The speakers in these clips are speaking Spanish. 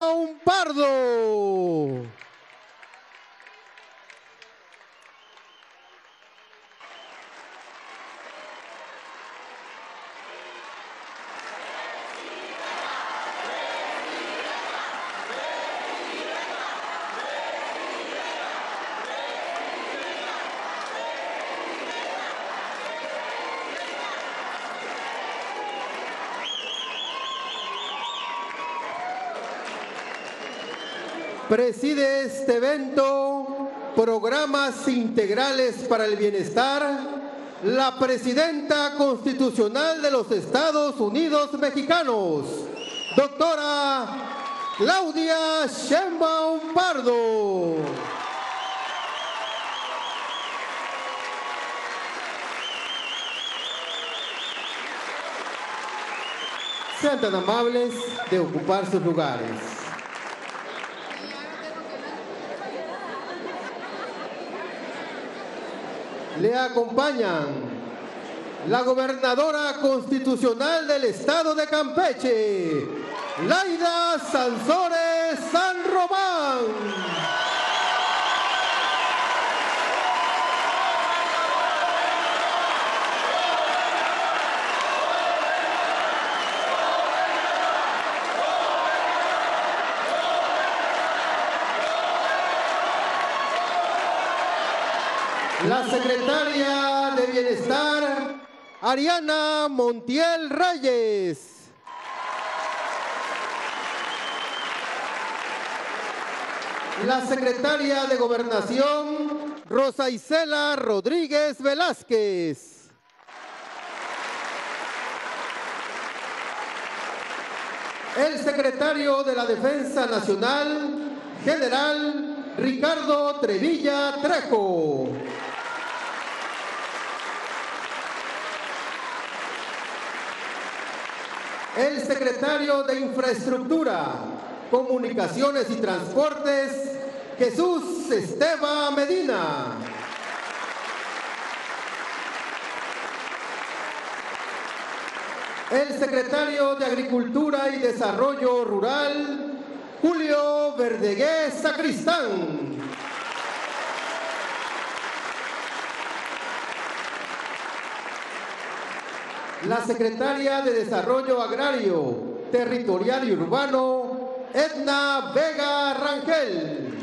un Pardo. Preside este evento Programas Integrales para el Bienestar, la Presidenta Constitucional de los Estados Unidos Mexicanos, doctora Claudia Sheinbaum Pardo. Sean tan amables de ocupar sus lugares. Le acompañan la gobernadora constitucional del estado de Campeche, Laida Sansores San Román. Secretaria de Bienestar, Ariana Montiel Reyes. La secretaria de Gobernación, Rosa Isela Rodríguez Velázquez. El secretario de la Defensa Nacional, General Ricardo Trevilla Trejo. El secretario de Infraestructura, Comunicaciones y Transportes, Jesús Esteba Medina. El secretario de Agricultura y Desarrollo Rural, Julio Verdegués Sacristán. La secretaria de Desarrollo Agrario, Territorial y Urbano, Edna Vega Rangel.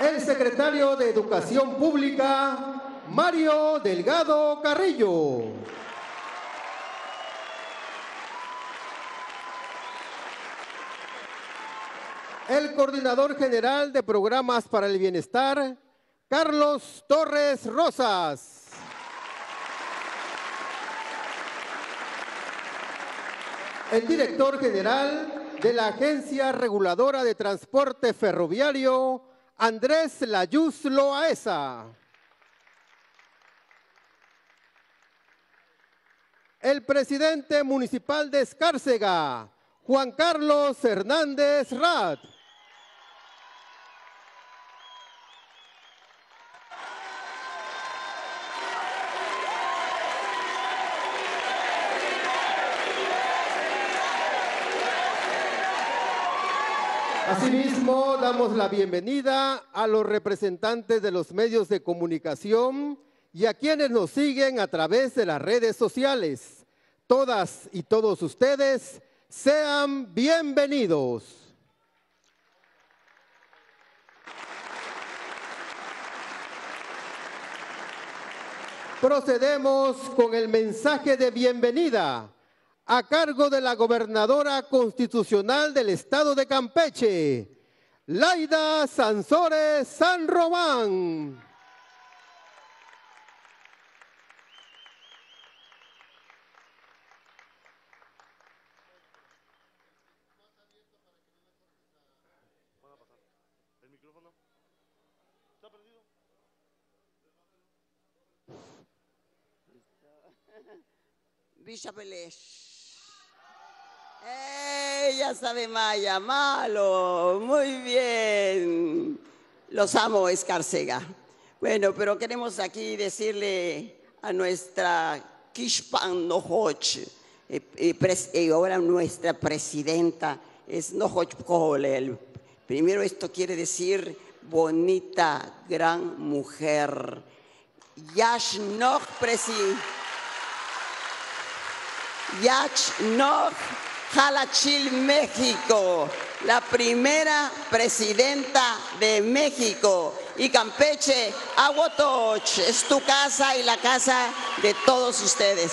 El secretario de Educación Pública, Mario Delgado Carrillo. El coordinador general de programas para el bienestar, Carlos Torres Rosas. El director general de la Agencia Reguladora de Transporte Ferroviario, Andrés Layuz Loaesa. El presidente municipal de Escárcega, Juan Carlos Hernández Rat. Asimismo, damos la bienvenida a los representantes de los medios de comunicación y a quienes nos siguen a través de las redes sociales. Todas y todos ustedes sean bienvenidos. Procedemos con el mensaje de bienvenida a cargo de la gobernadora constitucional del estado de Campeche, Laida Sansores San Román. Villa ella sabe maya, malo, muy bien. Los amo, Escarcega. Bueno, pero queremos aquí decirle a nuestra Kishpan Nohoch. Eh, eh, eh, ahora nuestra presidenta es Nohoch Kolel. Primero esto quiere decir bonita, gran mujer. Yash Noch Presi. Yach Noch Jalachil, México. La primera presidenta de México. Y Campeche, Aguotoch, es tu casa y la casa de todos ustedes.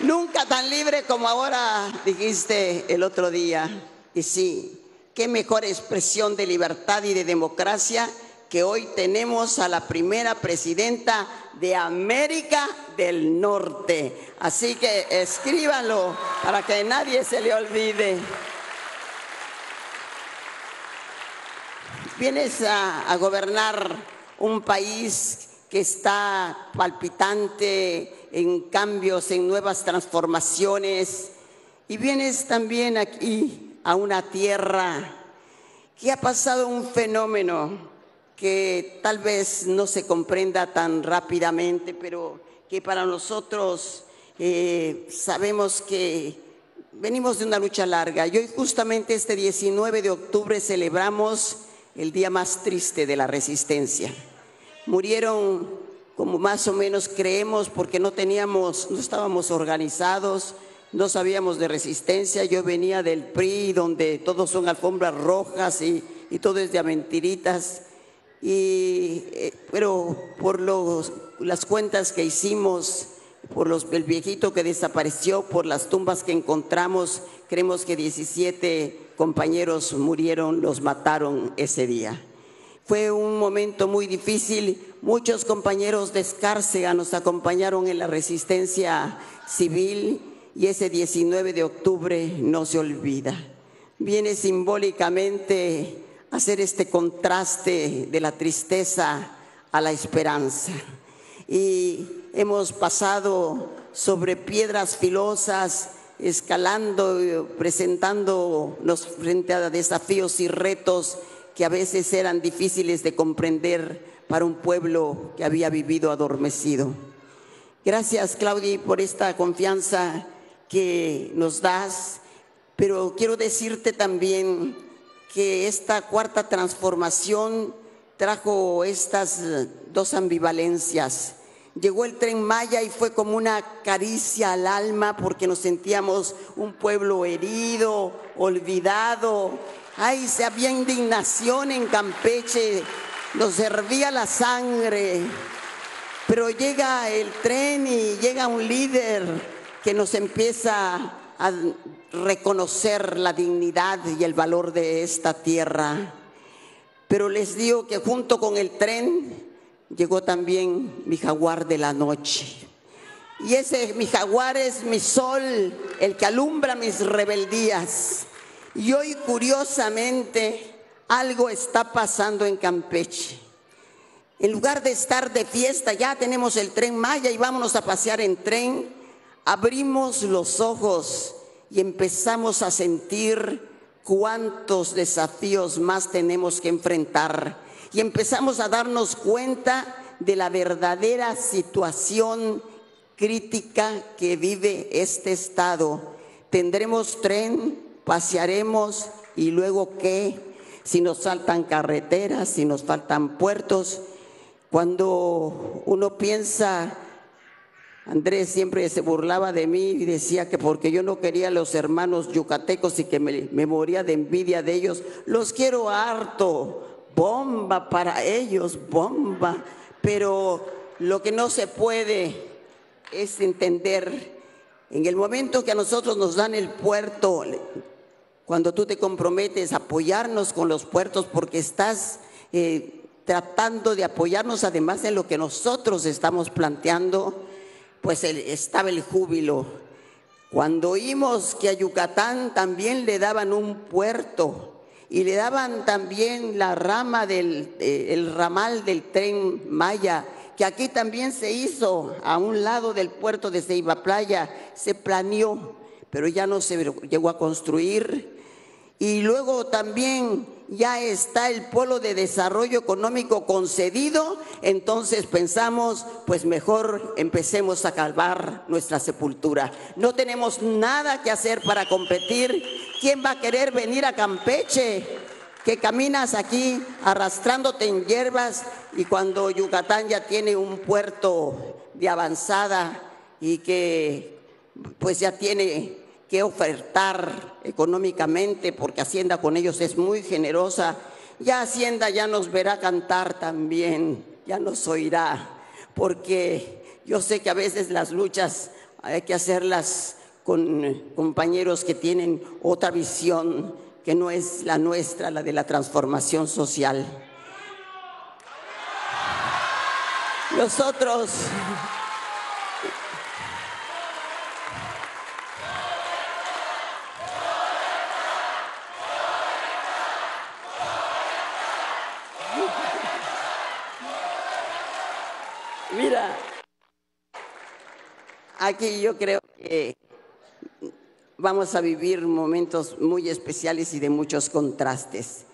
Nunca tan libre como ahora dijiste el otro día. Y sí, qué mejor expresión de libertad y de democracia que hoy tenemos a la primera presidenta de América del Norte. Así que escríbanlo para que nadie se le olvide. Vienes a, a gobernar un país que está palpitante en cambios, en nuevas transformaciones, y vienes también aquí a una tierra que ha pasado un fenómeno que tal vez no se comprenda tan rápidamente, pero que para nosotros eh, sabemos que venimos de una lucha larga. Y hoy justamente este 19 de octubre celebramos el día más triste de la resistencia. Murieron como más o menos creemos porque no teníamos, no estábamos organizados, no sabíamos de resistencia. Yo venía del PRI donde todos son alfombras rojas y, y todo es de mentiritas. Y, eh, pero por los, las cuentas que hicimos, por los, el viejito que desapareció, por las tumbas que encontramos, creemos que 17 compañeros murieron, los mataron ese día. Fue un momento muy difícil. Muchos compañeros de Escárcega nos acompañaron en la resistencia civil y ese 19 de octubre no se olvida. Viene simbólicamente hacer este contraste de la tristeza a la esperanza. Y hemos pasado sobre piedras filosas, escalando, presentándonos frente a desafíos y retos que a veces eran difíciles de comprender para un pueblo que había vivido adormecido. Gracias, Claudia, por esta confianza que nos das, pero quiero decirte también que esta cuarta transformación trajo estas dos ambivalencias. Llegó el tren Maya y fue como una caricia al alma porque nos sentíamos un pueblo herido, olvidado. Ay, se había indignación en Campeche, nos servía la sangre. Pero llega el tren y llega un líder que nos empieza a reconocer la dignidad y el valor de esta tierra. Pero les digo que junto con el tren llegó también mi jaguar de la noche. Y ese mi jaguar es mi sol, el que alumbra mis rebeldías. Y hoy curiosamente algo está pasando en Campeche. En lugar de estar de fiesta, ya tenemos el tren Maya y vámonos a pasear en tren, abrimos los ojos y empezamos a sentir cuántos desafíos más tenemos que enfrentar. Y empezamos a darnos cuenta de la verdadera situación crítica que vive este Estado. Tendremos tren, pasearemos y luego qué, si nos faltan carreteras, si nos faltan puertos. Cuando uno piensa, Andrés siempre se burlaba de mí y decía que porque yo no quería a los hermanos yucatecos y que me, moría de envidia de ellos, los quiero harto, bomba para ellos, bomba, pero lo que no se puede es entender, en el momento que a nosotros nos dan el puerto, cuando tú te comprometes a apoyarnos con los puertos porque estás eh, tratando de apoyarnos además en lo que nosotros estamos planteando, pues estaba el júbilo. Cuando oímos que a Yucatán también le daban un puerto y le daban también la rama del eh, el ramal del tren Maya, que aquí también se hizo a un lado del puerto de Ceiba Playa, se planeó, pero ya no se llegó a construir. Y luego también ya está el polo de desarrollo económico concedido, entonces pensamos, pues mejor empecemos a calvar nuestra sepultura. No tenemos nada que hacer para competir. ¿Quién va a querer venir a Campeche? Que caminas aquí arrastrándote en hierbas y cuando Yucatán ya tiene un puerto de avanzada y que pues ya tiene que ofertar económicamente, porque Hacienda con ellos es muy generosa. Ya Hacienda ya nos verá cantar también, ya nos oirá, porque yo sé que a veces las luchas hay que hacerlas con compañeros que tienen otra visión que no es la nuestra, la de la transformación social. Nosotros aquí yo creo que vamos a vivir momentos muy especiales y de muchos contrastes.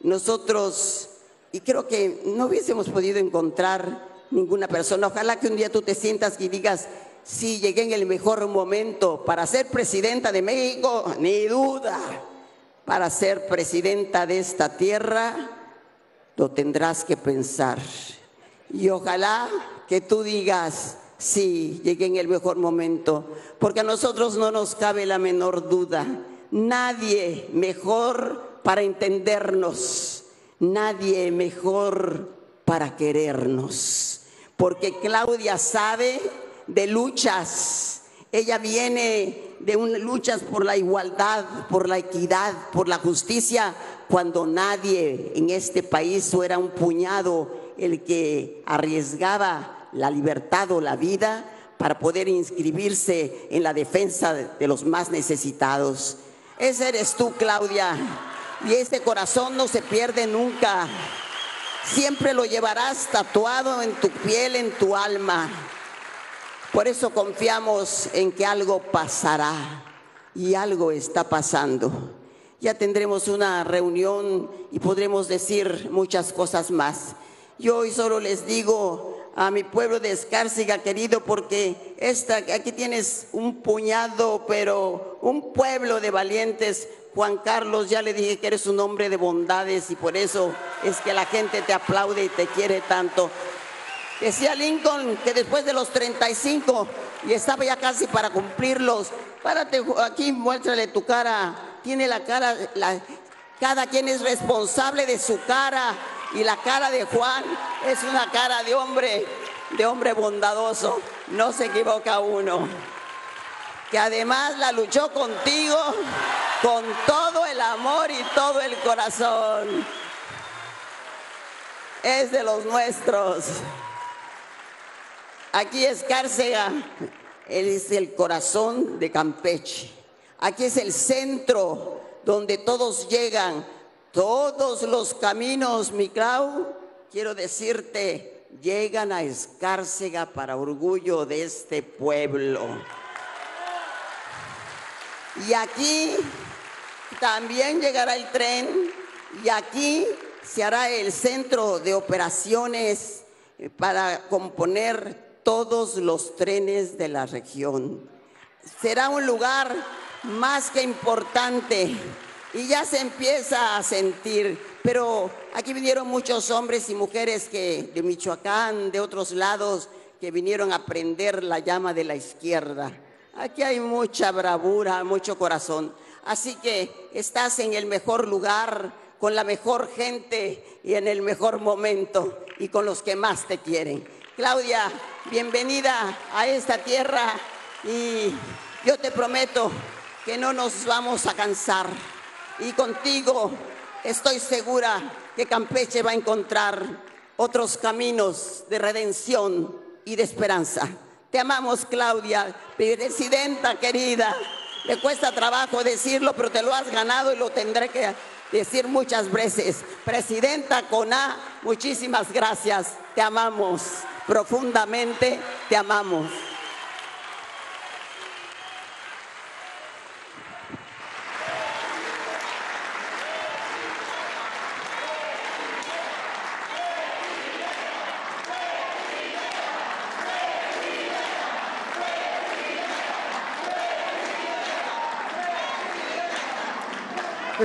Nosotros, y creo que no hubiésemos podido encontrar ninguna persona, ojalá que un día tú te sientas y digas, sí, llegué en el mejor momento para ser presidenta de México, ni duda, para ser presidenta de esta tierra, lo tendrás que pensar. Y ojalá que tú digas, sí, llegué en el mejor momento, porque a nosotros no nos cabe la menor duda. Nadie mejor para entendernos, nadie mejor para querernos, porque Claudia sabe de luchas, ella viene de luchas por la igualdad, por la equidad, por la justicia, cuando nadie en este país era un puñado el que arriesgaba la libertad o la vida para poder inscribirse en la defensa de los más necesitados. Ese eres tú, Claudia, y ese corazón no se pierde nunca. Siempre lo llevarás tatuado en tu piel, en tu alma. Por eso confiamos en que algo pasará y algo está pasando. Ya tendremos una reunión y podremos decir muchas cosas más. Yo hoy solo les digo a mi pueblo de Escárcega, querido, porque esta, aquí tienes un puñado, pero un pueblo de valientes. Juan Carlos, ya le dije que eres un hombre de bondades y por eso es que la gente te aplaude y te quiere tanto. Decía Lincoln que después de los 35 y estaba ya casi para cumplirlos, párate aquí, muéstrale tu cara. Tiene la cara, cada quien es responsable de su cara y la cara de Juan es una cara de hombre, de hombre bondadoso. No se equivoca uno. Que además la luchó contigo con todo el amor y todo el corazón. Es de los nuestros. Aquí es Cárcega. Él es el corazón de Campeche. Aquí es el centro donde todos llegan todos los caminos, mi Clau, quiero decirte, llegan a Escárcega para orgullo de este pueblo. Y aquí también llegará el tren y aquí se hará el centro de operaciones para componer todos los trenes de la región. Será un lugar más que importante y ya se empieza a sentir. Pero aquí vinieron muchos hombres y mujeres que de Michoacán, de otros lados, que vinieron a prender la llama de la izquierda. Aquí hay mucha bravura, mucho corazón. Así que estás en el mejor lugar, con la mejor gente y en el mejor momento y con los que más te quieren. Claudia, bienvenida a esta tierra y yo te prometo que no nos vamos a cansar y contigo estoy segura que Campeche va a encontrar otros caminos de redención y de esperanza. Te amamos, Claudia, presidenta querida. Le cuesta trabajo decirlo, pero te lo has ganado y lo tendré que decir muchas veces. Presidenta Cona, muchísimas gracias. Te amamos profundamente, te amamos.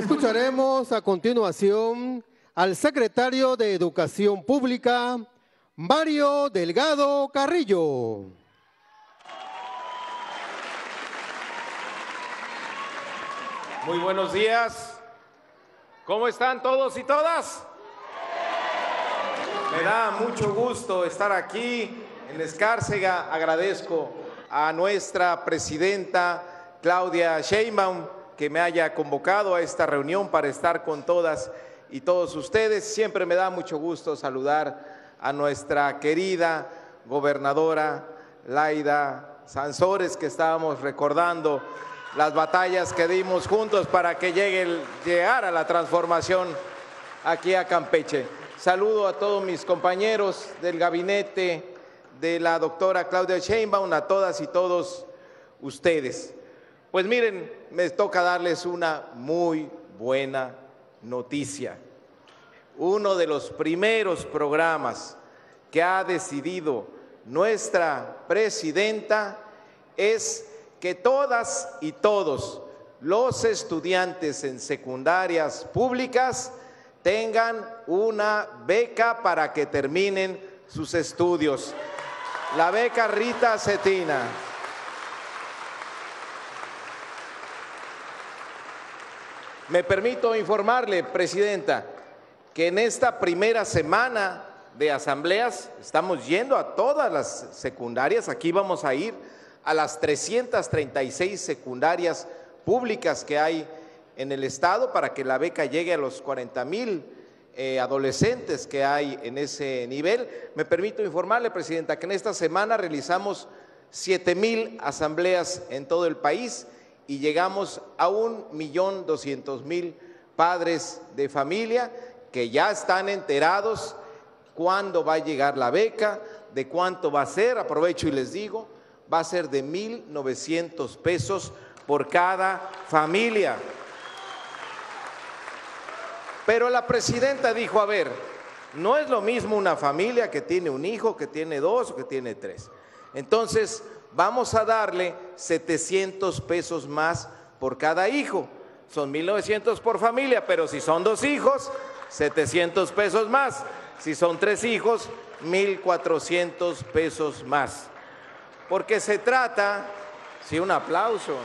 Escucharemos a continuación al secretario de Educación Pública, Mario Delgado Carrillo. Muy buenos días. ¿Cómo están todos y todas? Me da mucho gusto estar aquí en Escárcega. Agradezco a nuestra presidenta Claudia Sheinbaum que me haya convocado a esta reunión para estar con todas y todos ustedes. Siempre me da mucho gusto saludar a nuestra querida gobernadora Laida Sansores, que estábamos recordando las batallas que dimos juntos para que llegue llegara la transformación aquí a Campeche. Saludo a todos mis compañeros del gabinete de la doctora Claudia Sheinbaum, a todas y todos ustedes. Pues miren, me toca darles una muy buena noticia. Uno de los primeros programas que ha decidido nuestra presidenta es que todas y todos los estudiantes en secundarias públicas tengan una beca para que terminen sus estudios. La beca Rita Cetina. Me permito informarle, Presidenta, que en esta primera semana de asambleas estamos yendo a todas las secundarias, aquí vamos a ir a las 336 secundarias públicas que hay en el Estado para que la beca llegue a los 40 mil eh, adolescentes que hay en ese nivel. Me permito informarle, Presidenta, que en esta semana realizamos 7 mil asambleas en todo el país y llegamos a un millón doscientos mil padres de familia que ya están enterados cuándo va a llegar la beca, de cuánto va a ser, aprovecho y les digo, va a ser de mil novecientos pesos por cada familia. Pero la presidenta dijo, a ver, no es lo mismo una familia que tiene un hijo, que tiene dos o que tiene tres. Entonces, vamos a darle 700 pesos más por cada hijo. Son 1.900 por familia, pero si son dos hijos, 700 pesos más. Si son tres hijos, 1.400 pesos más. Porque se trata, sí, un aplauso.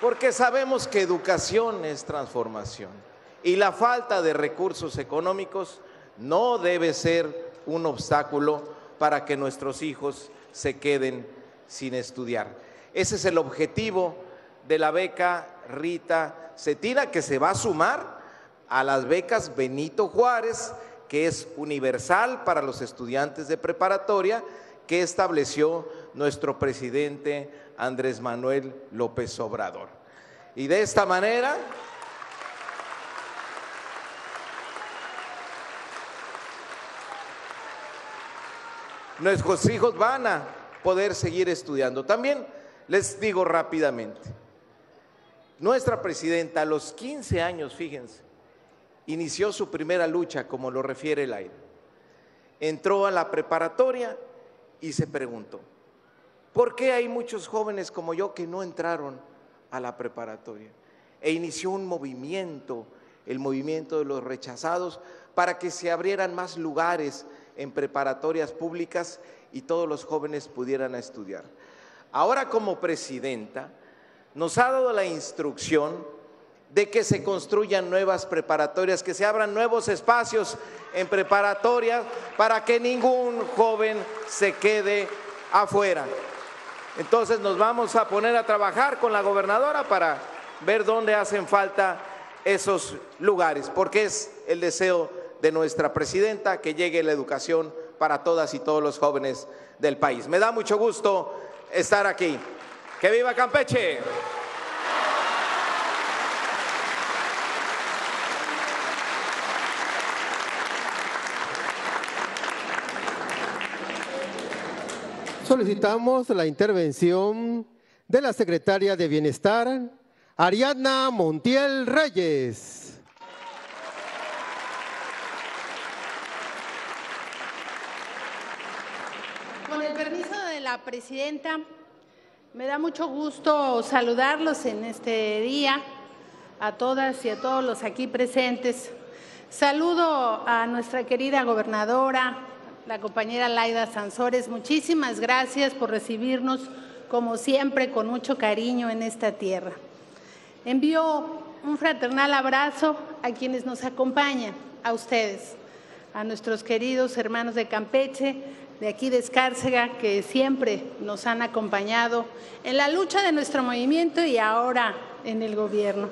Porque sabemos que educación es transformación. Y la falta de recursos económicos no debe ser un obstáculo para que nuestros hijos se queden sin estudiar. Ese es el objetivo de la beca Rita Cetina, que se va a sumar a las becas Benito Juárez, que es universal para los estudiantes de preparatoria, que estableció nuestro presidente Andrés Manuel López Obrador. Y de esta manera nuestros hijos van a poder seguir estudiando. También les digo rápidamente, nuestra presidenta a los 15 años, fíjense, inició su primera lucha, como lo refiere el aire. Entró a la preparatoria y se preguntó, ¿por qué hay muchos jóvenes como yo que no entraron a la preparatoria? E inició un movimiento, el movimiento de los rechazados, para que se abrieran más lugares en preparatorias públicas y todos los jóvenes pudieran estudiar. Ahora como presidenta nos ha dado la instrucción de que se construyan nuevas preparatorias, que se abran nuevos espacios en preparatorias para que ningún joven se quede afuera. Entonces nos vamos a poner a trabajar con la gobernadora para ver dónde hacen falta esos lugares, porque es el deseo de nuestra presidenta, que llegue la educación para todas y todos los jóvenes del país. Me da mucho gusto estar aquí. ¡Que viva Campeche! Solicitamos la intervención de la secretaria de Bienestar, Ariadna Montiel Reyes. La presidenta. Me da mucho gusto saludarlos en este día, a todas y a todos los aquí presentes. Saludo a nuestra querida gobernadora, la compañera Laida Sansores. Muchísimas gracias por recibirnos, como siempre, con mucho cariño en esta tierra. Envío un fraternal abrazo a quienes nos acompañan, a ustedes, a nuestros queridos hermanos de Campeche, de aquí de Escárcega, que siempre nos han acompañado en la lucha de nuestro movimiento y ahora en el gobierno.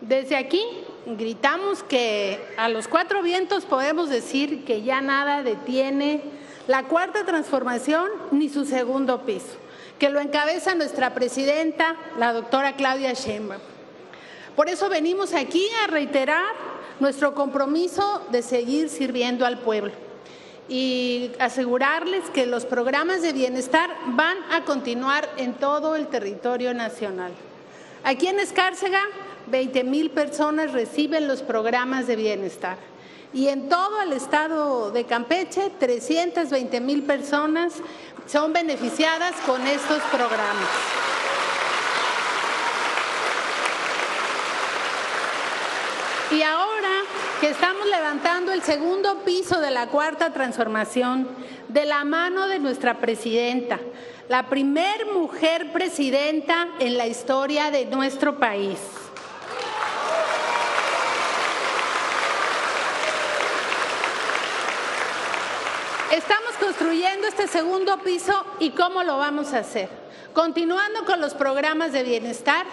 Desde aquí gritamos que a los cuatro vientos podemos decir que ya nada detiene la cuarta transformación ni su segundo piso, que lo encabeza nuestra presidenta, la doctora Claudia Sheinbaum. Por eso venimos aquí a reiterar nuestro compromiso de seguir sirviendo al pueblo y asegurarles que los programas de bienestar van a continuar en todo el territorio nacional. Aquí en Escárcega, 20 mil personas reciben los programas de bienestar. Y en todo el estado de Campeche, 320 mil personas son beneficiadas con estos programas. Y ahora que estamos levantando el segundo piso de la cuarta transformación de la mano de nuestra presidenta, la primer mujer presidenta en la historia de nuestro país. Estamos construyendo este segundo piso y cómo lo vamos a hacer. Continuando con los programas de bienestar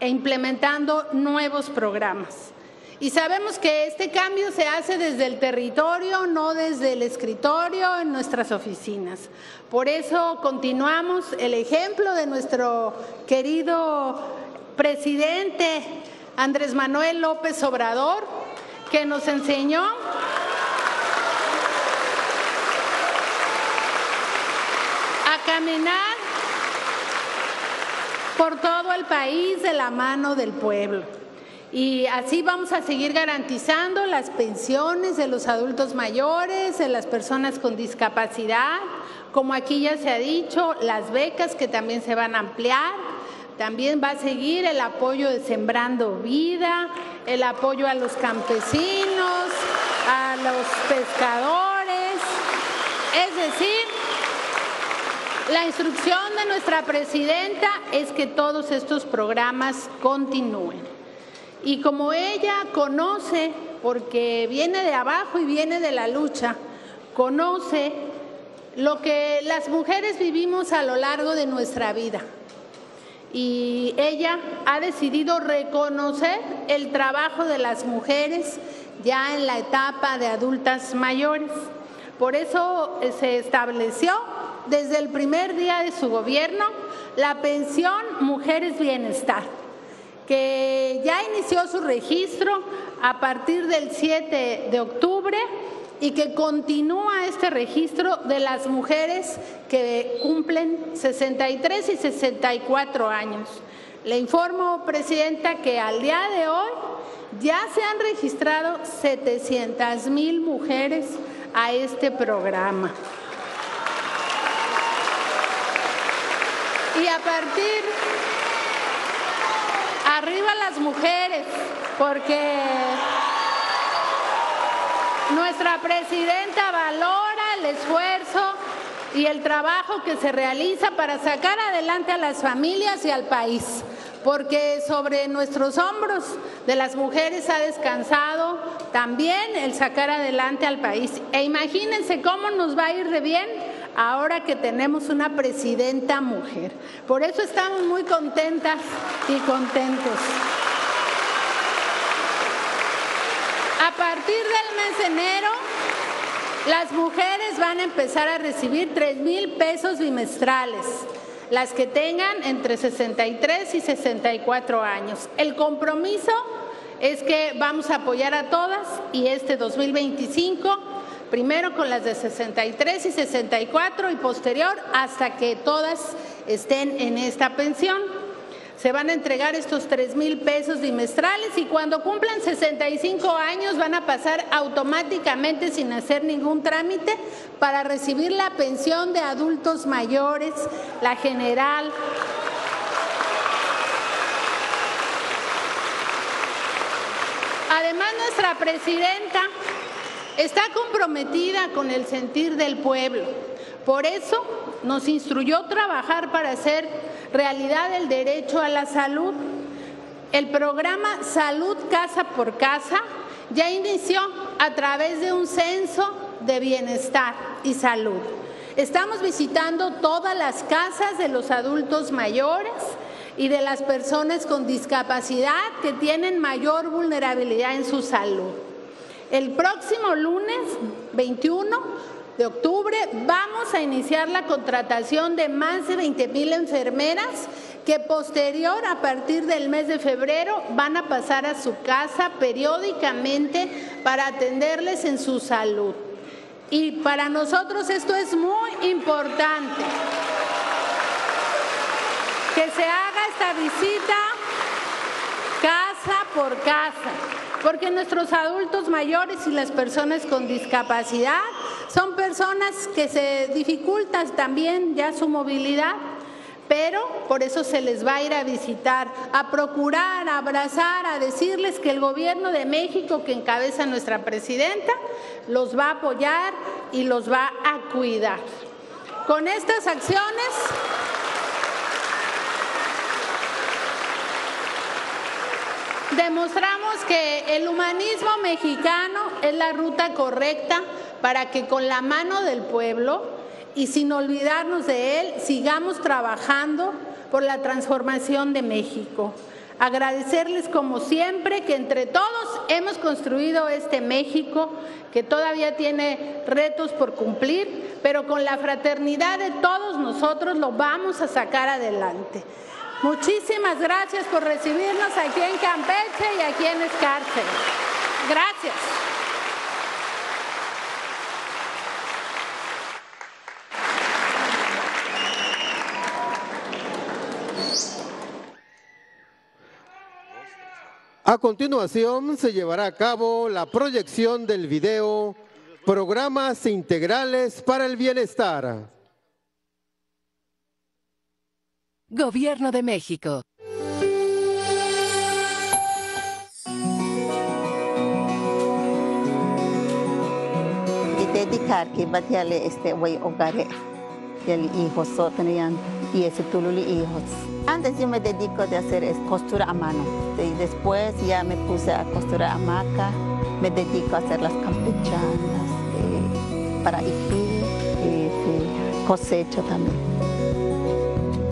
e implementando nuevos programas. Y sabemos que este cambio se hace desde el territorio, no desde el escritorio en nuestras oficinas. Por eso continuamos el ejemplo de nuestro querido presidente Andrés Manuel López Obrador, que nos enseñó a caminar por todo el país de la mano del pueblo. Y así vamos a seguir garantizando las pensiones de los adultos mayores, de las personas con discapacidad, como aquí ya se ha dicho, las becas que también se van a ampliar. También va a seguir el apoyo de Sembrando Vida, el apoyo a los campesinos, a los pescadores. Es decir, la instrucción de nuestra presidenta es que todos estos programas continúen. Y como ella conoce, porque viene de abajo y viene de la lucha, conoce lo que las mujeres vivimos a lo largo de nuestra vida. Y ella ha decidido reconocer el trabajo de las mujeres ya en la etapa de adultas mayores. Por eso eh, se estableció desde el primer día de su gobierno la pensión Mujeres Bienestar que ya inició su registro a partir del 7 de octubre y que continúa este registro de las mujeres que cumplen 63 y 64 años. Le informo, Presidenta, que al día de hoy ya se han registrado 700 mil mujeres a este programa. Y a partir Arriba las mujeres, porque nuestra presidenta valora el esfuerzo y el trabajo que se realiza para sacar adelante a las familias y al país, porque sobre nuestros hombros de las mujeres ha descansado también el sacar adelante al país. E imagínense cómo nos va a ir de bien ahora que tenemos una presidenta mujer. Por eso estamos muy contentas y contentos. A partir del mes de enero, las mujeres van a empezar a recibir 3 mil pesos bimestrales, las que tengan entre 63 y 64 años. El compromiso es que vamos a apoyar a todas y este 2025 primero con las de 63 y 64 y posterior hasta que todas estén en esta pensión. Se van a entregar estos 3 mil pesos bimestrales y cuando cumplan 65 años van a pasar automáticamente sin hacer ningún trámite para recibir la pensión de adultos mayores, la general. Además, nuestra presidenta está comprometida con el sentir del pueblo. Por eso nos instruyó trabajar para hacer realidad el derecho a la salud. El programa Salud Casa por Casa ya inició a través de un censo de bienestar y salud. Estamos visitando todas las casas de los adultos mayores y de las personas con discapacidad que tienen mayor vulnerabilidad en su salud. El próximo lunes 21 de octubre vamos a iniciar la contratación de más de 20 mil enfermeras que posterior a partir del mes de febrero van a pasar a su casa periódicamente para atenderles en su salud. Y para nosotros esto es muy importante, que se haga esta visita casa por casa porque nuestros adultos mayores y las personas con discapacidad son personas que se dificultan también ya su movilidad, pero por eso se les va a ir a visitar, a procurar, a abrazar, a decirles que el gobierno de México que encabeza nuestra presidenta los va a apoyar y los va a cuidar. Con estas acciones demostramos que el humanismo mexicano es la ruta correcta para que con la mano del pueblo y sin olvidarnos de él sigamos trabajando por la transformación de México. Agradecerles como siempre que entre todos hemos construido este México que todavía tiene retos por cumplir, pero con la fraternidad de todos nosotros lo vamos a sacar adelante. Muchísimas gracias por recibirnos aquí en Campeche y aquí en Escárcel. Gracias. A continuación se llevará a cabo la proyección del video Programas Integrales para el Bienestar. Gobierno de México. Y dedicar que batiale este way hogare el hijo tenían y ese tululi hijos. Antes yo me dedico de hacer costura a mano y después ya me puse a costurar a maca, me dedico a hacer las campechanas eh, para IFI y cosecho también.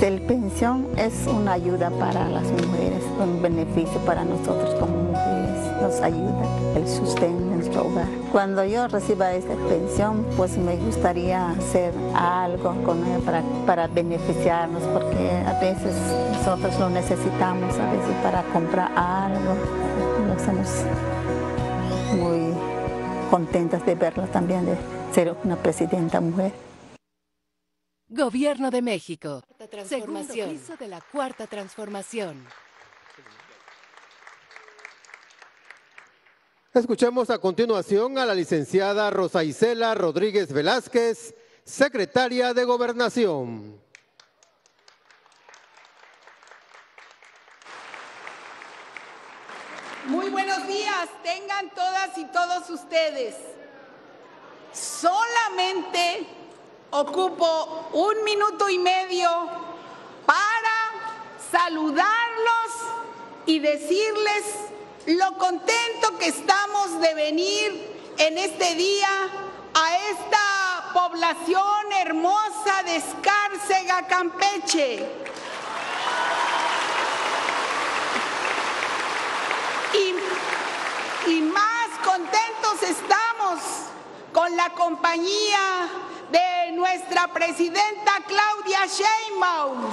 El es una ayuda para las mujeres, un beneficio para nosotros como mujeres. Nos ayuda el sustento de nuestro hogar. Cuando yo reciba esta pensión, pues me gustaría hacer algo con ella para, para beneficiarnos, porque a veces nosotros lo necesitamos, a veces para comprar algo. Nos muy contentas de verla también, de ser una presidenta mujer. Gobierno de México. Transformación. piso de la cuarta transformación. Escuchemos a continuación a la licenciada Rosa Isela Rodríguez Velázquez, secretaria de Gobernación. Muy buenos días, tengan todas y todos ustedes. Solamente ocupo un minuto y medio para saludarlos y decirles lo contento que estamos de venir en este día a esta población hermosa de Escárcega, Campeche. Y, y más contentos estamos con la compañía de nuestra presidenta Claudia Sheinbaum,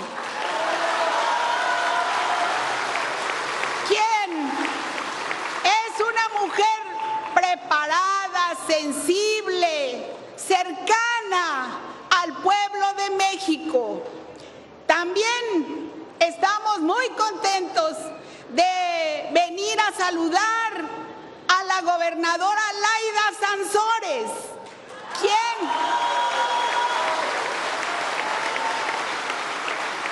quien es una mujer preparada, sensible, cercana al pueblo de México. También estamos muy contentos de venir a saludar a la gobernadora Laida Sansores, quien,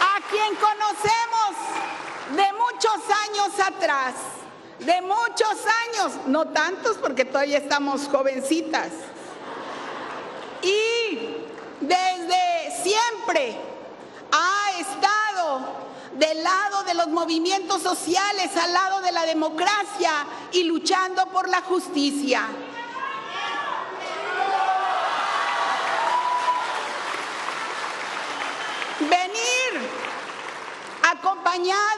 a quien conocemos de muchos años atrás, de muchos años, no tantos porque todavía estamos jovencitas. Y desde siempre del lado de los movimientos sociales, al lado de la democracia y luchando por la justicia. Venir acompañar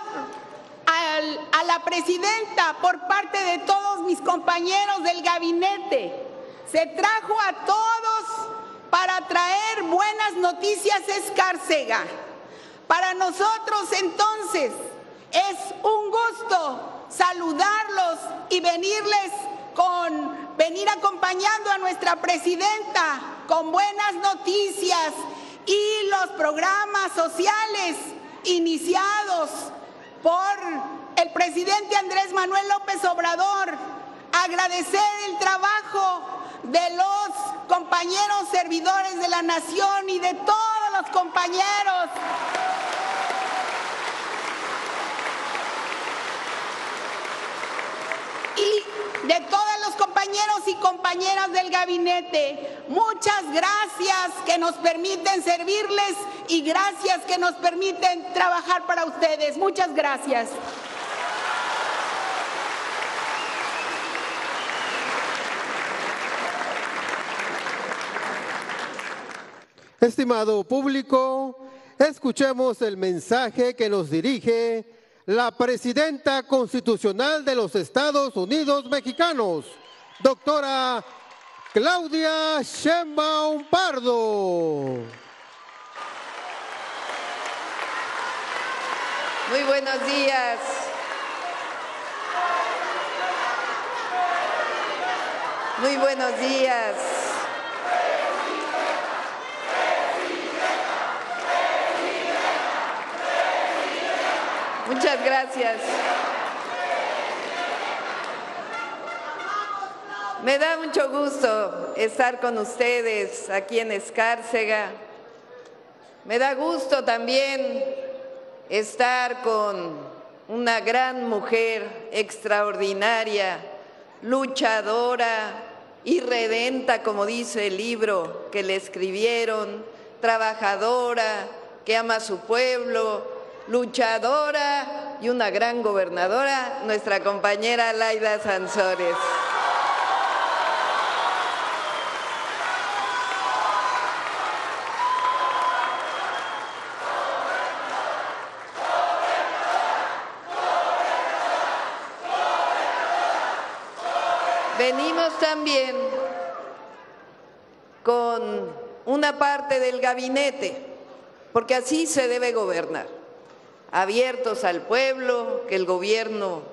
a la presidenta por parte de todos mis compañeros del gabinete. Se trajo a todos para traer buenas noticias Escárcega. Para nosotros entonces es un gusto saludarlos y venirles con venir acompañando a nuestra presidenta con buenas noticias y los programas sociales iniciados por el presidente Andrés Manuel López Obrador. Agradecer el trabajo de los compañeros servidores de la nación y de todos los compañeros y de todos los compañeros y compañeras del gabinete. Muchas gracias que nos permiten servirles y gracias que nos permiten trabajar para ustedes. Muchas gracias. Estimado público, escuchemos el mensaje que nos dirige la presidenta constitucional de los Estados Unidos mexicanos, doctora Claudia Sheinbaum Pardo. Muy buenos días. Muy buenos días. Muchas gracias. Me da mucho gusto estar con ustedes aquí en Escárcega. Me da gusto también estar con una gran mujer extraordinaria, luchadora y redenta, como dice el libro que le escribieron, trabajadora, que ama a su pueblo, luchadora y una gran gobernadora, nuestra compañera Laida Sansores. Venimos también con una parte del gabinete, porque así se debe gobernar abiertos al pueblo, que el gobierno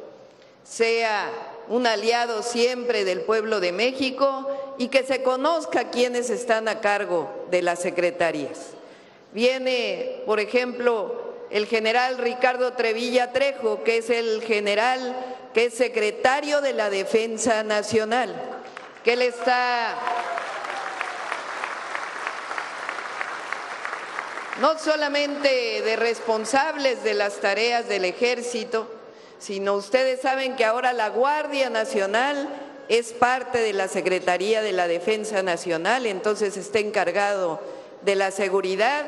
sea un aliado siempre del pueblo de México y que se conozca quiénes están a cargo de las secretarías. Viene, por ejemplo, el general Ricardo Trevilla Trejo, que es el general que es secretario de la Defensa Nacional, que él está no solamente de responsables de las tareas del ejército, sino ustedes saben que ahora la Guardia Nacional es parte de la Secretaría de la Defensa Nacional, entonces está encargado de la seguridad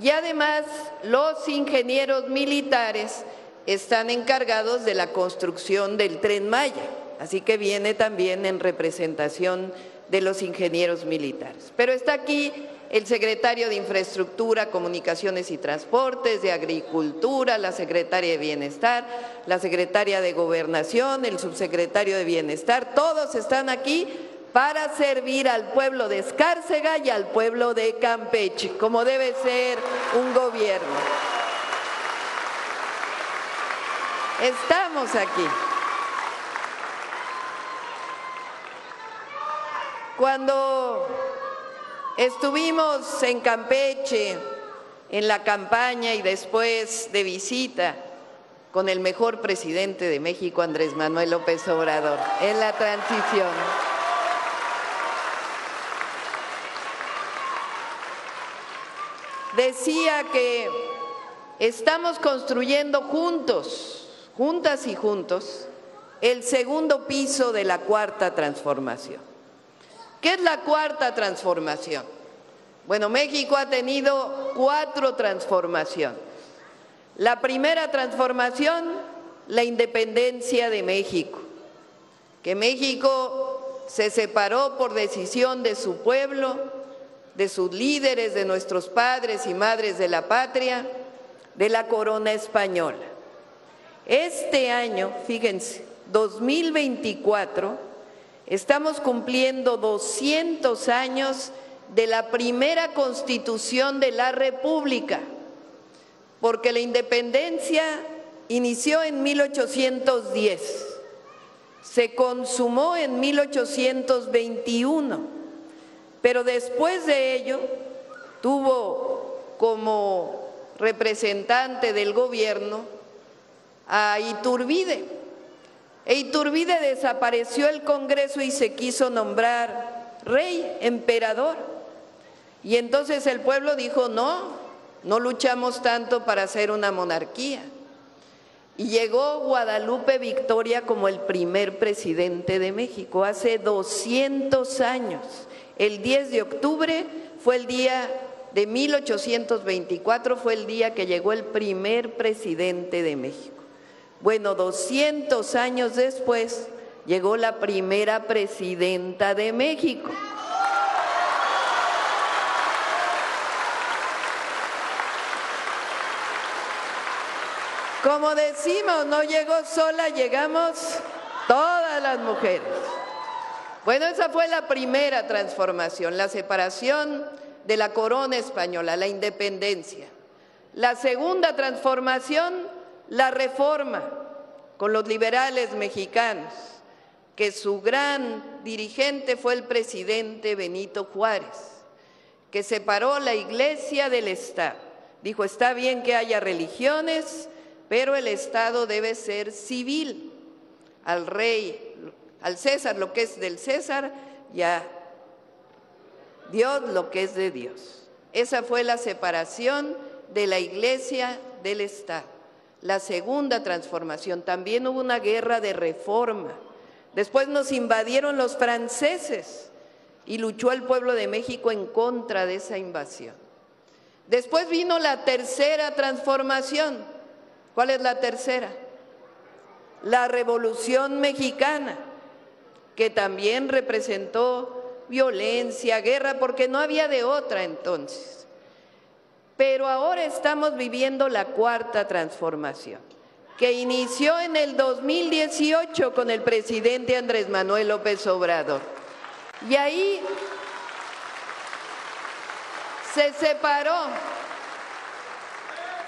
y además los ingenieros militares están encargados de la construcción del tren Maya, así que viene también en representación de los ingenieros militares. Pero está aquí el secretario de Infraestructura, Comunicaciones y Transportes, de Agricultura, la secretaria de Bienestar, la secretaria de Gobernación, el subsecretario de Bienestar, todos están aquí para servir al pueblo de Escárcega y al pueblo de Campeche, como debe ser un gobierno. Estamos aquí. Cuando Estuvimos en Campeche en la campaña y después de visita con el mejor presidente de México, Andrés Manuel López Obrador, en la transición. Decía que estamos construyendo juntos, juntas y juntos, el segundo piso de la cuarta transformación. ¿Qué es la cuarta transformación? Bueno, México ha tenido cuatro transformaciones. La primera transformación, la independencia de México, que México se separó por decisión de su pueblo, de sus líderes, de nuestros padres y madres de la patria, de la corona española. Este año, fíjense, 2024, estamos cumpliendo 200 años de la primera constitución de la República, porque la independencia inició en 1810, se consumó en 1821, pero después de ello tuvo como representante del gobierno a Iturbide. E Iturbide desapareció el Congreso y se quiso nombrar rey, emperador. Y entonces el pueblo dijo, no, no luchamos tanto para ser una monarquía. Y llegó Guadalupe Victoria como el primer presidente de México hace 200 años. El 10 de octubre fue el día de 1824, fue el día que llegó el primer presidente de México. Bueno, 200 años después llegó la primera presidenta de México. Como decimos, no llegó sola, llegamos todas las mujeres. Bueno, esa fue la primera transformación, la separación de la corona española, la independencia. La segunda transformación, la reforma con los liberales mexicanos, que su gran dirigente fue el presidente Benito Juárez, que separó la iglesia del Estado. Dijo, está bien que haya religiones, pero el Estado debe ser civil. Al rey, al César lo que es del César y a Dios lo que es de Dios. Esa fue la separación de la iglesia del Estado. La segunda transformación, también hubo una guerra de reforma. Después nos invadieron los franceses y luchó el pueblo de México en contra de esa invasión. Después vino la tercera transformación, ¿Cuál es la tercera? La Revolución Mexicana, que también representó violencia, guerra, porque no había de otra entonces. Pero ahora estamos viviendo la cuarta transformación, que inició en el 2018 con el presidente Andrés Manuel López Obrador. Y ahí se separó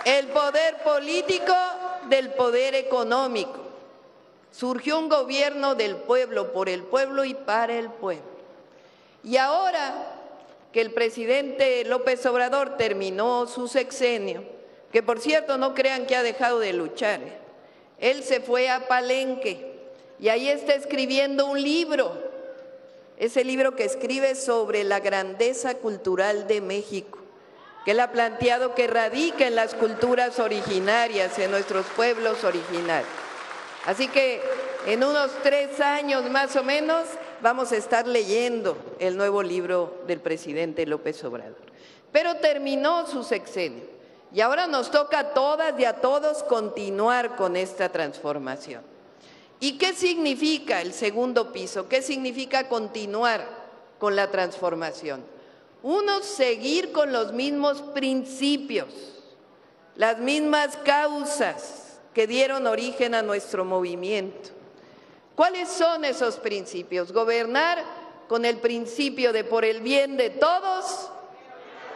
el poder político del poder económico. Surgió un gobierno del pueblo, por el pueblo y para el pueblo. Y ahora que el presidente López Obrador terminó su sexenio, que por cierto no crean que ha dejado de luchar, él se fue a Palenque y ahí está escribiendo un libro, ese libro que escribe sobre la grandeza cultural de México que él ha planteado que radica en las culturas originarias, en nuestros pueblos originarios. Así que en unos tres años más o menos vamos a estar leyendo el nuevo libro del presidente López Obrador. Pero terminó su sexenio y ahora nos toca a todas y a todos continuar con esta transformación. ¿Y qué significa el segundo piso? ¿Qué significa continuar con la transformación? Uno, seguir con los mismos principios, las mismas causas que dieron origen a nuestro movimiento. ¿Cuáles son esos principios? Gobernar con el principio de por el bien de todos,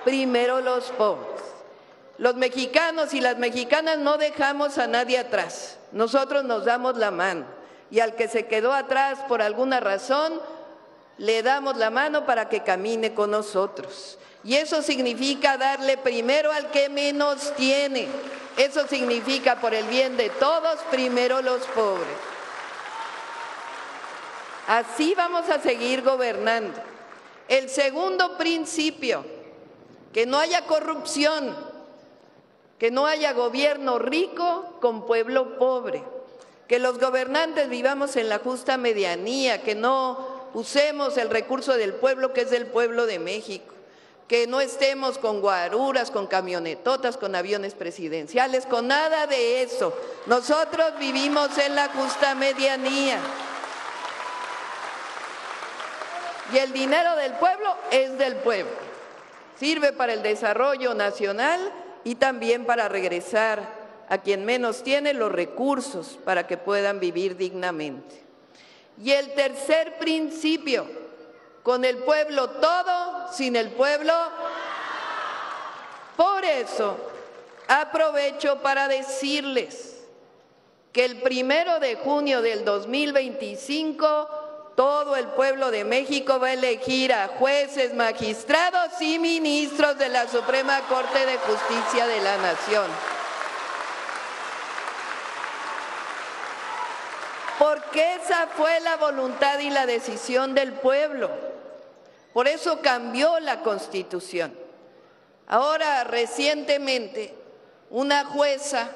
primero los pobres. Los mexicanos y las mexicanas no dejamos a nadie atrás. Nosotros nos damos la mano y al que se quedó atrás por alguna razón, le damos la mano para que camine con nosotros. Y eso significa darle primero al que menos tiene. Eso significa por el bien de todos, primero los pobres. Así vamos a seguir gobernando. El segundo principio, que no haya corrupción, que no haya gobierno rico con pueblo pobre, que los gobernantes vivamos en la justa medianía, que no usemos el recurso del pueblo que es del pueblo de México, que no estemos con guaruras, con camionetotas, con aviones presidenciales, con nada de eso. Nosotros vivimos en la justa medianía. Y el dinero del pueblo es del pueblo. Sirve para el desarrollo nacional y también para regresar a quien menos tiene los recursos para que puedan vivir dignamente. Y el tercer principio, con el pueblo todo, sin el pueblo. Por eso, aprovecho para decirles que el primero de junio del 2025 todo el pueblo de México va a elegir a jueces, magistrados y ministros de la Suprema Corte de Justicia de la Nación. Porque esa fue la voluntad y la decisión del pueblo. Por eso cambió la constitución. Ahora, recientemente, una jueza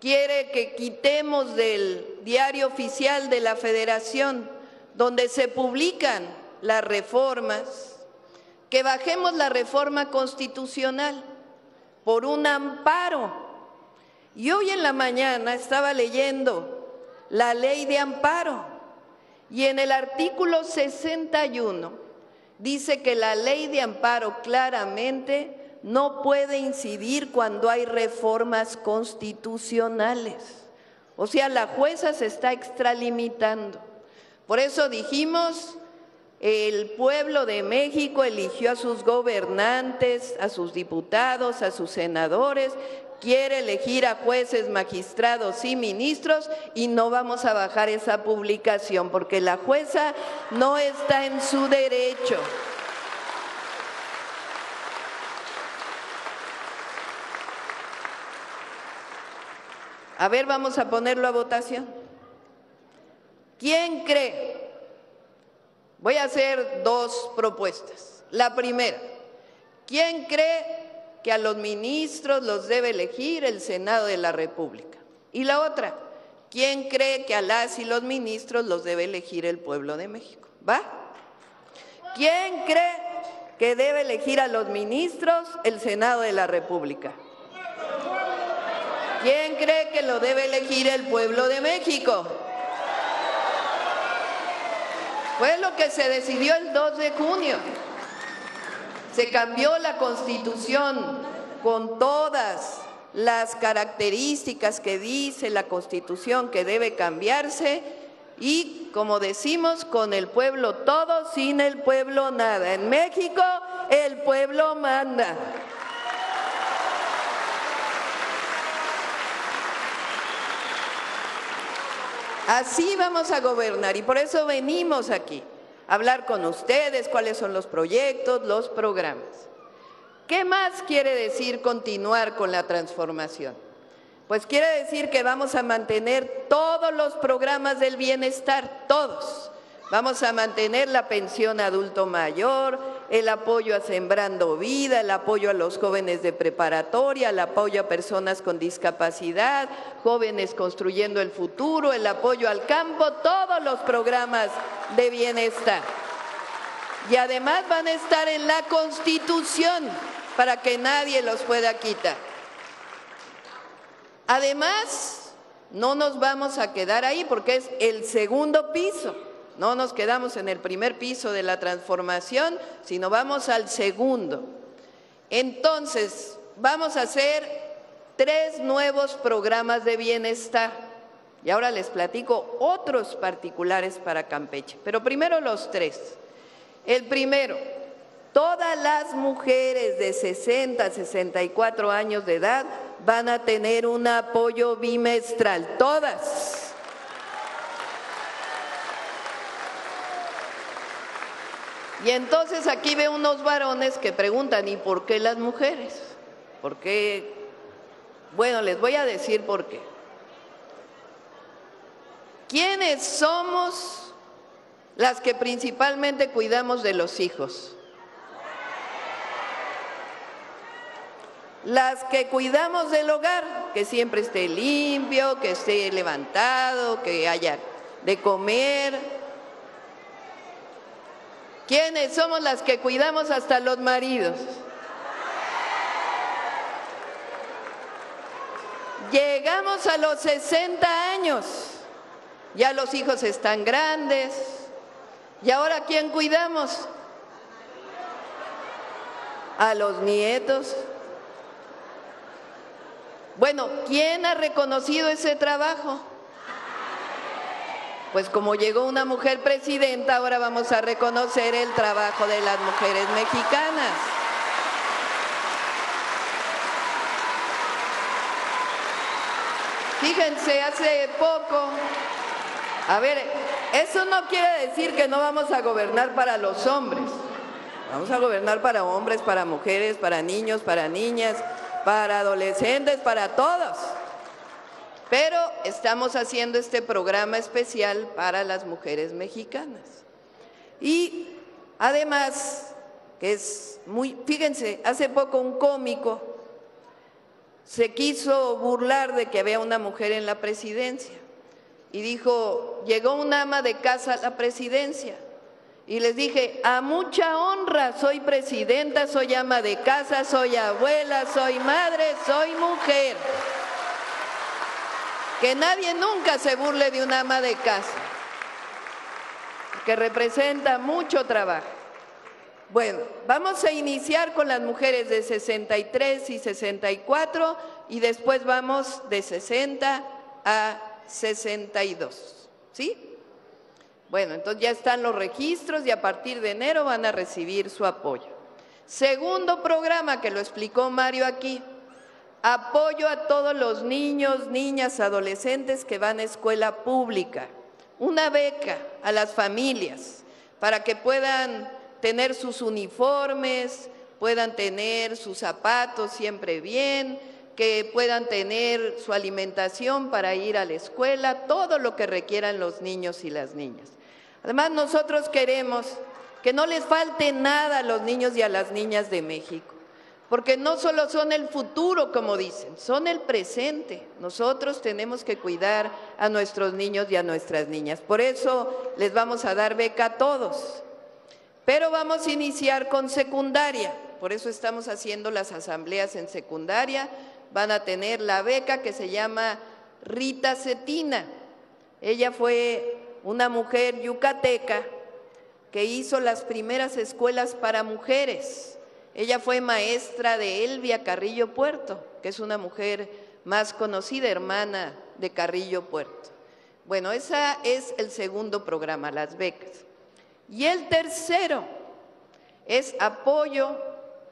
quiere que quitemos del diario oficial de la federación, donde se publican las reformas, que bajemos la reforma constitucional por un amparo. Y hoy en la mañana estaba leyendo la ley de amparo. Y en el artículo 61 dice que la ley de amparo claramente no puede incidir cuando hay reformas constitucionales. O sea, la jueza se está extralimitando. Por eso dijimos, el pueblo de México eligió a sus gobernantes, a sus diputados, a sus senadores, quiere elegir a jueces, magistrados y ministros y no vamos a bajar esa publicación porque la jueza no está en su derecho. A ver, vamos a ponerlo a votación. ¿Quién cree? Voy a hacer dos propuestas. La primera, ¿quién cree que a los ministros los debe elegir el Senado de la República. Y la otra, ¿quién cree que a las y los ministros los debe elegir el pueblo de México? ¿Va? ¿Quién cree que debe elegir a los ministros el Senado de la República? ¿Quién cree que lo debe elegir el pueblo de México? Fue lo que se decidió el 2 de junio. Se cambió la constitución con todas las características que dice la constitución que debe cambiarse y, como decimos, con el pueblo todo, sin el pueblo nada. En México el pueblo manda. Así vamos a gobernar y por eso venimos aquí hablar con ustedes cuáles son los proyectos, los programas. ¿Qué más quiere decir continuar con la transformación? Pues quiere decir que vamos a mantener todos los programas del bienestar, todos. Vamos a mantener la pensión adulto mayor, el apoyo a Sembrando Vida, el apoyo a los jóvenes de preparatoria, el apoyo a personas con discapacidad, jóvenes construyendo el futuro, el apoyo al campo, todos los programas de bienestar. Y además van a estar en la Constitución para que nadie los pueda quitar. Además, no nos vamos a quedar ahí porque es el segundo piso. No nos quedamos en el primer piso de la transformación, sino vamos al segundo. Entonces, vamos a hacer tres nuevos programas de bienestar. Y ahora les platico otros particulares para Campeche, pero primero los tres. El primero, todas las mujeres de 60 a 64 años de edad van a tener un apoyo bimestral, todas. Y entonces aquí veo unos varones que preguntan, ¿y por qué las mujeres? ¿Por qué? Bueno, les voy a decir por qué. ¿Quiénes somos las que principalmente cuidamos de los hijos? Las que cuidamos del hogar, que siempre esté limpio, que esté levantado, que haya de comer, ¿Quiénes somos las que cuidamos hasta los maridos? Llegamos a los 60 años, ya los hijos están grandes, ¿y ahora quién cuidamos? A los nietos. Bueno, ¿quién ha reconocido ese trabajo? Pues como llegó una mujer presidenta, ahora vamos a reconocer el trabajo de las mujeres mexicanas. Fíjense, hace poco, a ver, eso no quiere decir que no vamos a gobernar para los hombres. Vamos a gobernar para hombres, para mujeres, para niños, para niñas, para adolescentes, para todos. Pero estamos haciendo este programa especial para las mujeres mexicanas. Y además, es muy, fíjense, hace poco un cómico se quiso burlar de que había una mujer en la presidencia y dijo, llegó una ama de casa a la presidencia y les dije, a mucha honra, soy presidenta, soy ama de casa, soy abuela, soy madre, soy mujer que nadie nunca se burle de una ama de casa, que representa mucho trabajo. Bueno, vamos a iniciar con las mujeres de 63 y 64 y después vamos de 60 a 62. ¿Sí? Bueno, entonces ya están los registros y a partir de enero van a recibir su apoyo. Segundo programa que lo explicó Mario aquí, Apoyo a todos los niños, niñas, adolescentes que van a escuela pública. Una beca a las familias para que puedan tener sus uniformes, puedan tener sus zapatos siempre bien, que puedan tener su alimentación para ir a la escuela, todo lo que requieran los niños y las niñas. Además, nosotros queremos que no les falte nada a los niños y a las niñas de México porque no solo son el futuro, como dicen, son el presente. Nosotros tenemos que cuidar a nuestros niños y a nuestras niñas. Por eso les vamos a dar beca a todos. Pero vamos a iniciar con secundaria. Por eso estamos haciendo las asambleas en secundaria. Van a tener la beca que se llama Rita Cetina. Ella fue una mujer yucateca que hizo las primeras escuelas para mujeres ella fue maestra de Elvia Carrillo Puerto, que es una mujer más conocida, hermana de Carrillo Puerto. Bueno, ese es el segundo programa, las becas. Y el tercero es apoyo,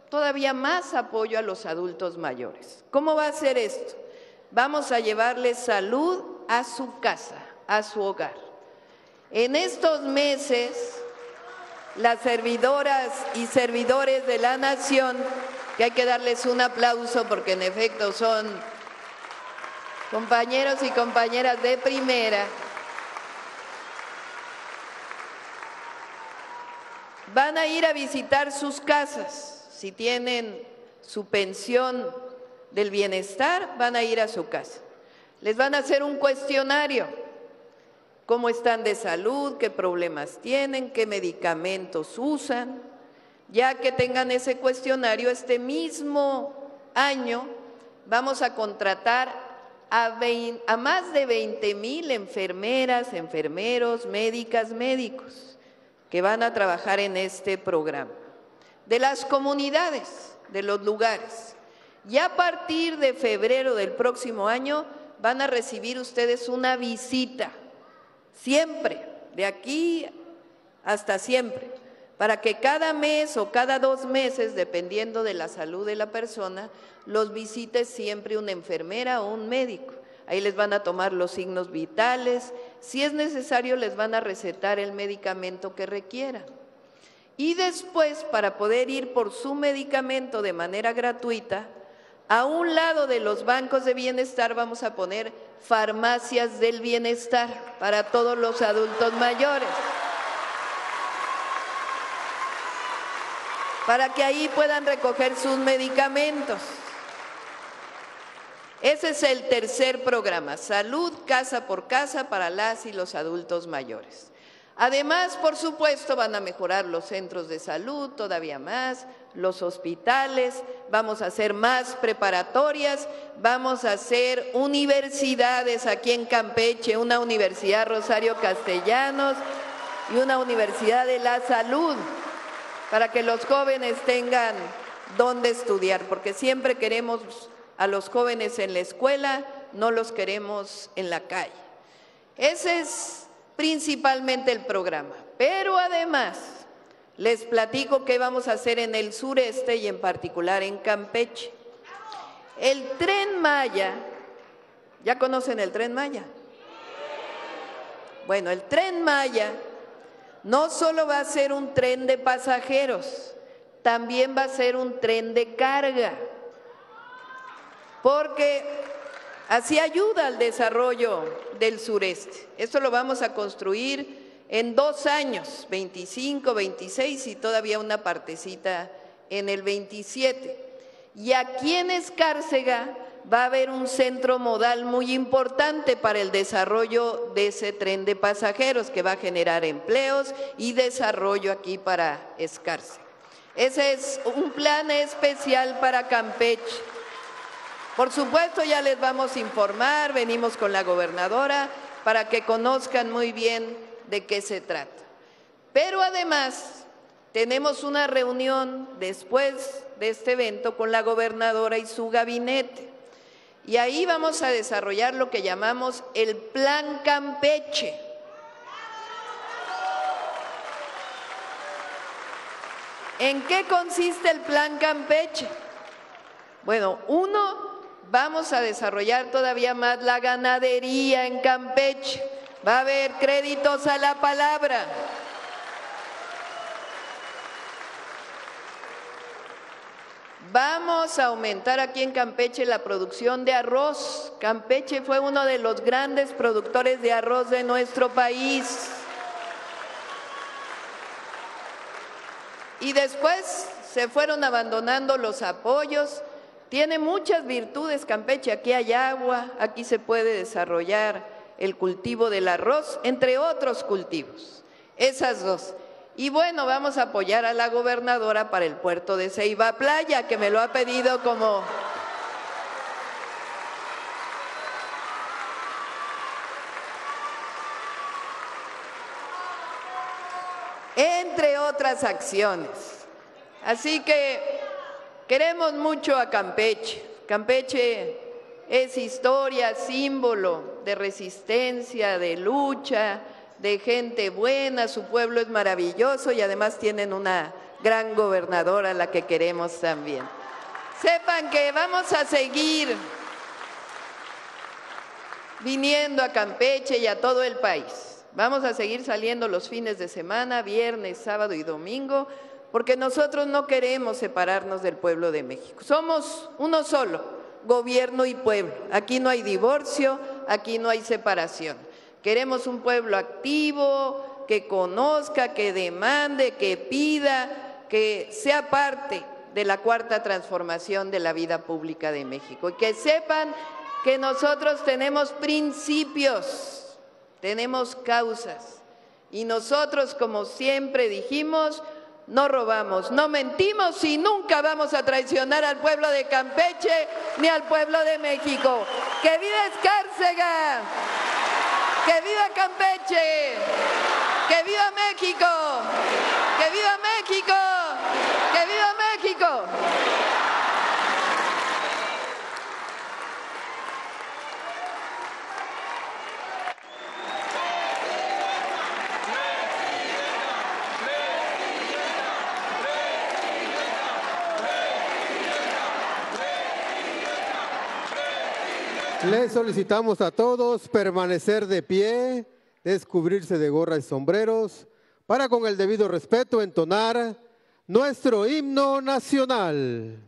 todavía más apoyo a los adultos mayores. ¿Cómo va a ser esto? Vamos a llevarles salud a su casa, a su hogar. En estos meses las servidoras y servidores de la nación, que hay que darles un aplauso porque en efecto son compañeros y compañeras de primera. Van a ir a visitar sus casas. Si tienen su pensión del bienestar, van a ir a su casa. Les van a hacer un cuestionario cómo están de salud, qué problemas tienen, qué medicamentos usan. Ya que tengan ese cuestionario, este mismo año vamos a contratar a, más de 20 mil enfermeras, enfermeros, médicas, médicos que van a trabajar en este programa. De las comunidades, de los lugares. Y a partir de febrero del próximo año van a recibir ustedes una visita siempre, de aquí hasta siempre, para que cada mes o cada dos meses, dependiendo de la salud de la persona, los visite siempre una enfermera o un médico. Ahí les van a tomar los signos vitales, si es necesario les van a recetar el medicamento que requieran. Y después, para poder ir por su medicamento de manera gratuita, a un lado de los bancos de bienestar vamos a poner farmacias del bienestar para todos los adultos mayores. Para que ahí puedan recoger sus medicamentos. Ese es el tercer programa, salud casa por casa para las y los adultos mayores. Además, por supuesto, van a mejorar los centros de salud todavía más, los hospitales, vamos a hacer más preparatorias, vamos a hacer universidades aquí en Campeche, una universidad Rosario Castellanos y una universidad de la salud, para que los jóvenes tengan dónde estudiar, porque siempre queremos a los jóvenes en la escuela, no los queremos en la calle. Ese es principalmente el programa, pero además les platico qué vamos a hacer en el sureste y en particular en Campeche. El tren Maya, ¿ya conocen el tren Maya? Bueno, el tren Maya no solo va a ser un tren de pasajeros, también va a ser un tren de carga, porque así ayuda al desarrollo del sureste. Esto lo vamos a construir en dos años, 25, 26 y todavía una partecita en el 27. Y aquí en Escárcega va a haber un centro modal muy importante para el desarrollo de ese tren de pasajeros que va a generar empleos y desarrollo aquí para Escárcega. Ese es un plan especial para Campeche. Por supuesto, ya les vamos a informar, venimos con la gobernadora para que conozcan muy bien de qué se trata. Pero además tenemos una reunión después de este evento con la gobernadora y su gabinete. Y ahí vamos a desarrollar lo que llamamos el Plan Campeche. ¿En qué consiste el Plan Campeche? Bueno, uno, vamos a desarrollar todavía más la ganadería en Campeche Va a haber créditos a la palabra. Vamos a aumentar aquí en Campeche la producción de arroz. Campeche fue uno de los grandes productores de arroz de nuestro país. Y después se fueron abandonando los apoyos. Tiene muchas virtudes Campeche. Aquí hay agua, aquí se puede desarrollar el cultivo del arroz, entre otros cultivos. Esas dos. Y bueno, vamos a apoyar a la gobernadora para el puerto de Ceiba Playa, que me lo ha pedido como... entre otras acciones. Así que queremos mucho a Campeche. Campeche es historia, símbolo de resistencia, de lucha, de gente buena, su pueblo es maravilloso y además tienen una gran gobernadora, la que queremos también. Sepan que vamos a seguir viniendo a Campeche y a todo el país. Vamos a seguir saliendo los fines de semana, viernes, sábado y domingo, porque nosotros no queremos separarnos del pueblo de México. Somos uno solo gobierno y pueblo. Aquí no hay divorcio, aquí no hay separación. Queremos un pueblo activo, que conozca, que demande, que pida, que sea parte de la cuarta transformación de la vida pública de México. Y que sepan que nosotros tenemos principios, tenemos causas. Y nosotros, como siempre dijimos, no robamos, no mentimos y nunca vamos a traicionar al pueblo de Campeche ni al pueblo de México. ¡Que viva Escárcega! ¡Que viva Campeche! ¡Que viva México! ¡Que viva México! ¡Que viva México! Les solicitamos a todos permanecer de pie, descubrirse de gorras y sombreros para con el debido respeto entonar nuestro himno nacional.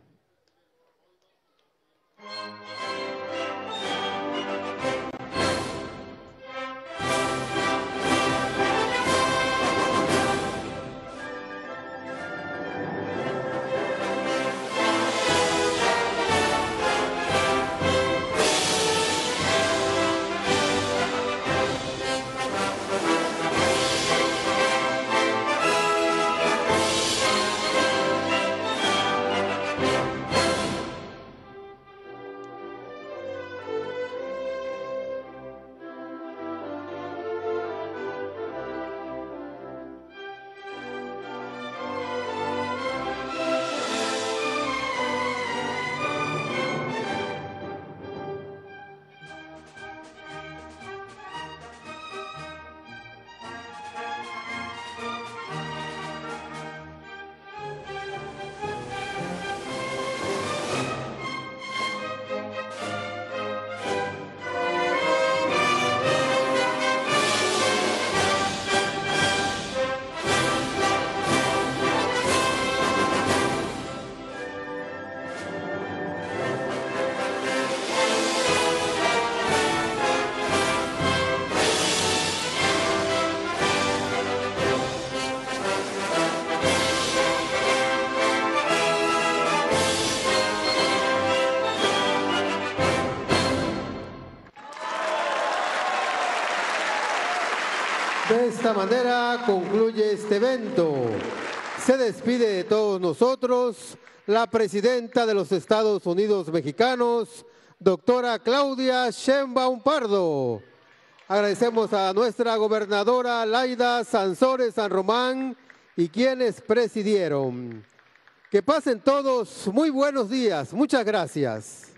Esta manera concluye este evento. Se despide de todos nosotros la presidenta de los Estados Unidos mexicanos, doctora Claudia Sheinbaum Pardo. Agradecemos a nuestra gobernadora Laida Sansores San Román y quienes presidieron. Que pasen todos muy buenos días. Muchas gracias.